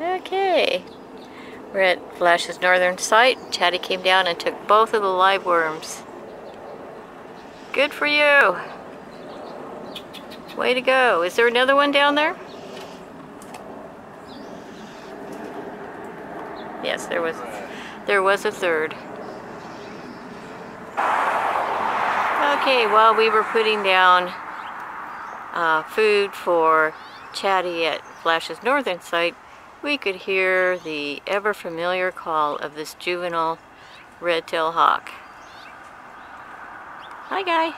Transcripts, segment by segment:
Okay. We're at Flash's northern site. Chatty came down and took both of the live worms. Good for you. Way to go. Is there another one down there? Yes, there was there was a third. Okay, while we were putting down uh, food for Chatty at Flash's northern site, we could hear the ever familiar call of this juvenile red-tailed hawk. Hi, guy.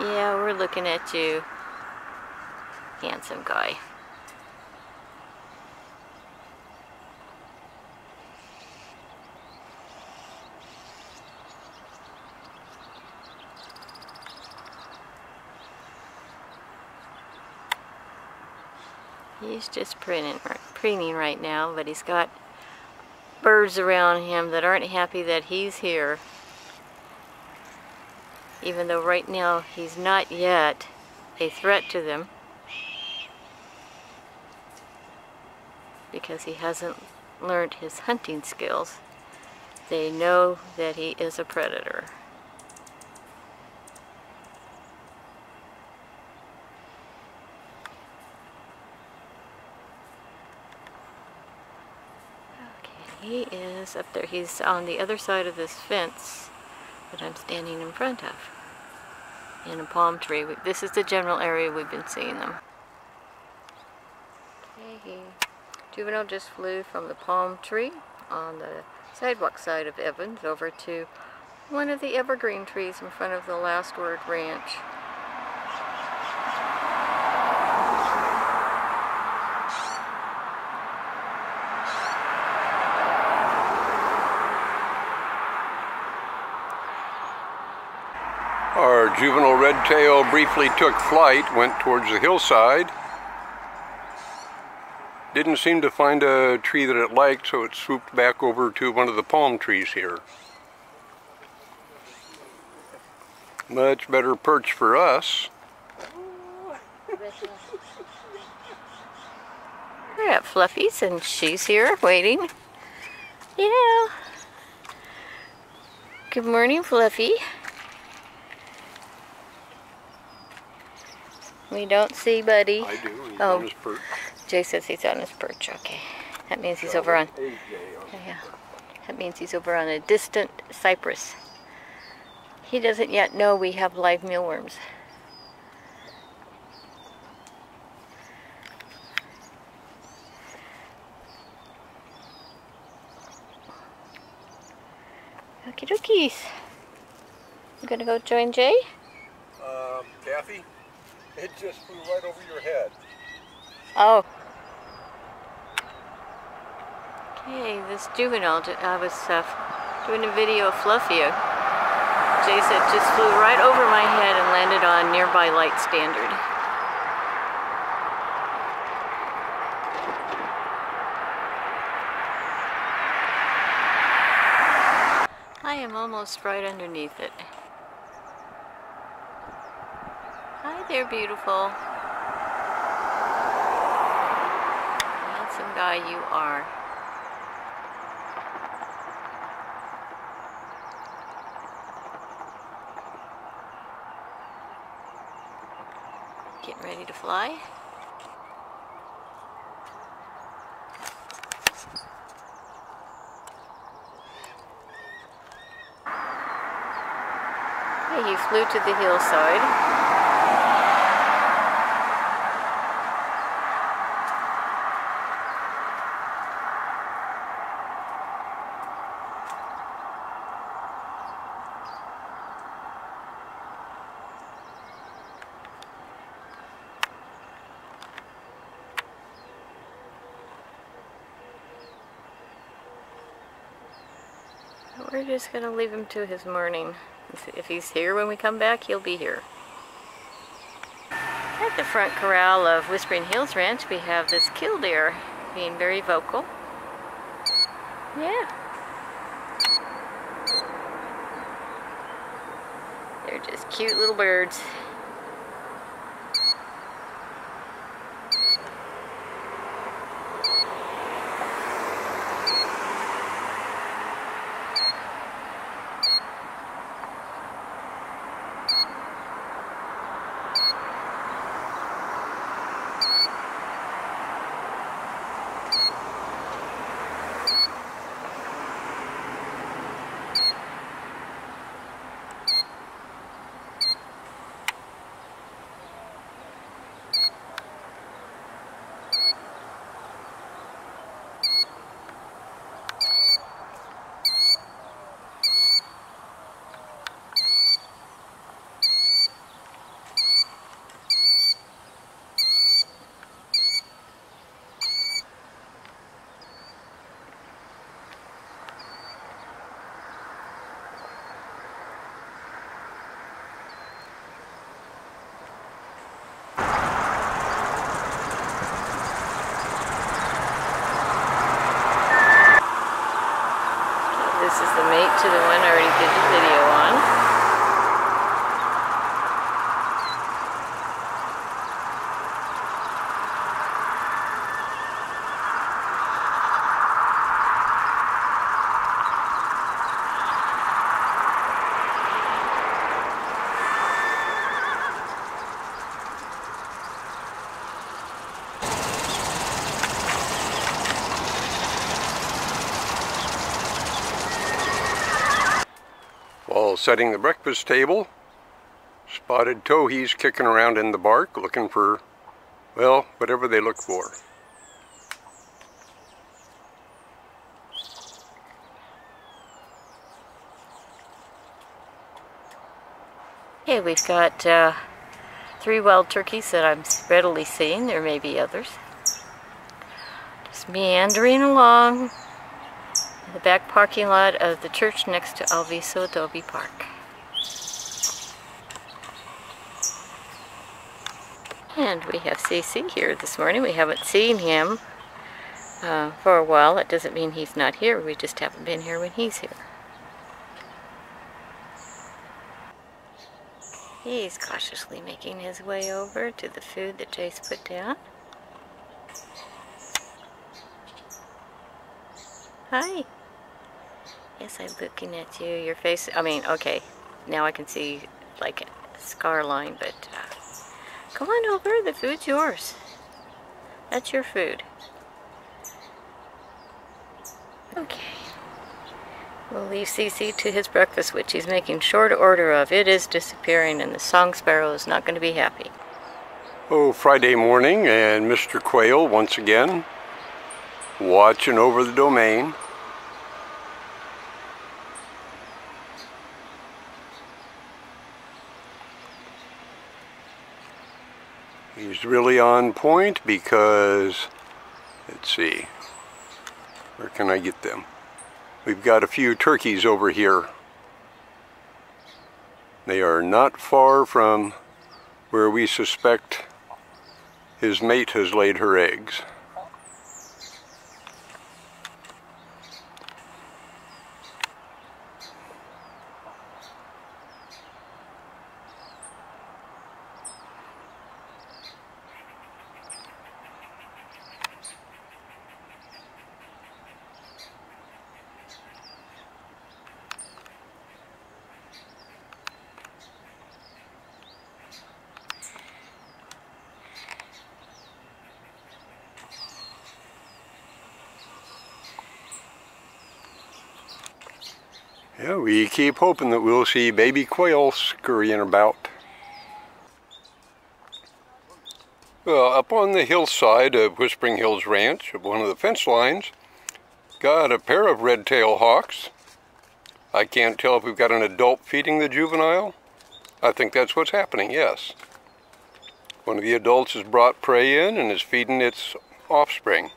Yeah, we're looking at you, handsome guy. He's just preening, preening right now, but he's got birds around him that aren't happy that he's here. Even though right now he's not yet a threat to them. Because he hasn't learned his hunting skills. They know that he is a predator. He is up there. He's on the other side of this fence that I'm standing in front of. In a palm tree. This is the general area we've been seeing them. Okay, juvenile just flew from the palm tree on the sidewalk side of Evans over to one of the evergreen trees in front of the Last Word Ranch. Juvenile red tail briefly took flight, went towards the hillside. Didn't seem to find a tree that it liked, so it swooped back over to one of the palm trees here. Much better perch for us. We're at Fluffy's and she's here waiting. Yeah. Good morning, Fluffy. We don't see Buddy. I do. He's oh, on his perch. Jay says he's on his perch. Okay. That means he's over on. Yeah. That means he's over on a distant cypress. He doesn't yet know we have live mealworms. Okie dokies. You gonna go join Jay? Um, Kathy, it just flew right over your head. Oh. Okay, this juvenile, I was uh, doing a video of Fluffy. Jay said just flew right over my head and landed on nearby light standard. I am almost right underneath it. Hi there, beautiful. Handsome guy you are. Getting ready to fly? Hey, he flew to the hillside. We're just going to leave him to his morning. If he's here when we come back, he'll be here. At the front corral of Whispering Hills Ranch, we have this killdeer being very vocal. Yeah. They're just cute little birds. This is the mate to the one I already did the video on. While setting the breakfast table, spotted towhees kicking around in the bark looking for, well, whatever they look for. Okay, we've got uh, three wild turkeys that I'm readily seeing. There may be others. Just meandering along the back parking lot of the church next to Alviso Adobe Park. And we have CC here this morning. We haven't seen him uh, for a while. That doesn't mean he's not here. We just haven't been here when he's here. He's cautiously making his way over to the food that Jay's put down. Hi. Yes, I'm looking at you. Your face, I mean, okay. Now I can see like a scar line, but uh, come on over. The food's yours. That's your food. Okay. We'll leave CC to his breakfast, which he's making short order of. It is disappearing, and the song sparrow is not going to be happy. Oh, Friday morning, and Mr. Quail once again watching over the domain. He's really on point because, let's see, where can I get them? We've got a few turkeys over here. They are not far from where we suspect his mate has laid her eggs. Yeah, we keep hoping that we'll see baby quail scurrying about. Well, up on the hillside of Whispering Hills Ranch, one of the fence lines, got a pair of red-tailed hawks. I can't tell if we've got an adult feeding the juvenile. I think that's what's happening, yes. One of the adults has brought prey in and is feeding its offspring.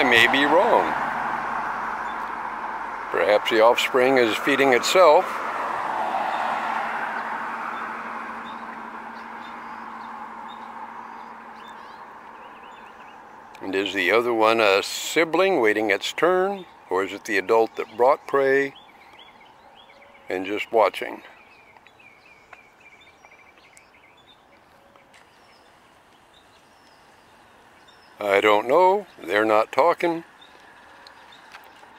I may be wrong. Perhaps the offspring is feeding itself. And is the other one a sibling waiting its turn? Or is it the adult that brought prey and just watching? I don't know. They're not talking.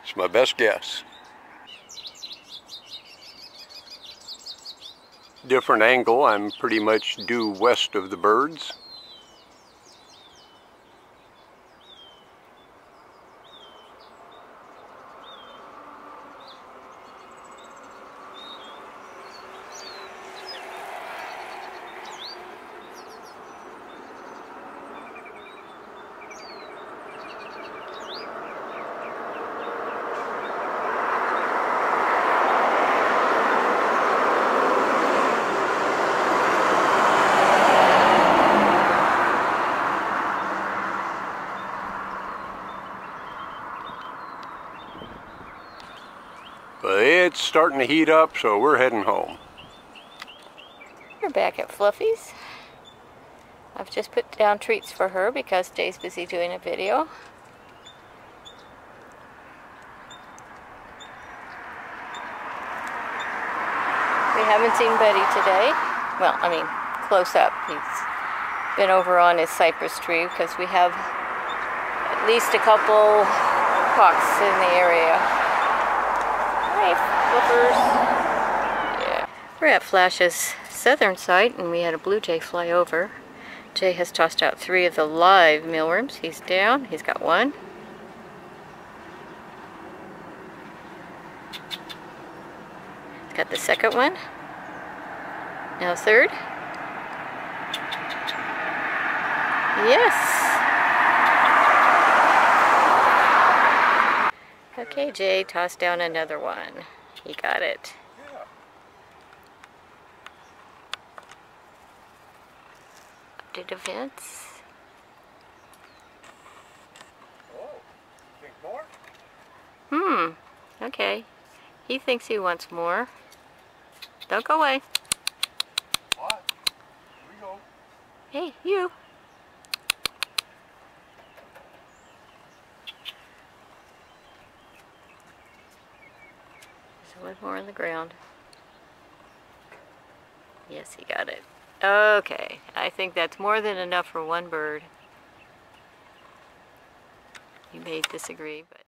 It's my best guess. Different angle. I'm pretty much due west of the birds. But it's starting to heat up, so we're heading home. We're back at Fluffy's. I've just put down treats for her because Jay's busy doing a video. We haven't seen Buddy today. Well, I mean, close up. He's been over on his cypress tree because we have at least a couple hawks in the area. Flippers. Yeah. We're at Flash's southern site and we had a blue jay fly over. Jay has tossed out three of the live mealworms. He's down. He's got one. Got the second one. Now third. Yes. Okay, Jay, toss down another one. He got it. Update events. Oh, think more? Hmm. Okay. He thinks he wants more. Don't go away. What? Here we go. Hey, you. More on the ground. Yes, he got it. Okay, I think that's more than enough for one bird. You may disagree, but...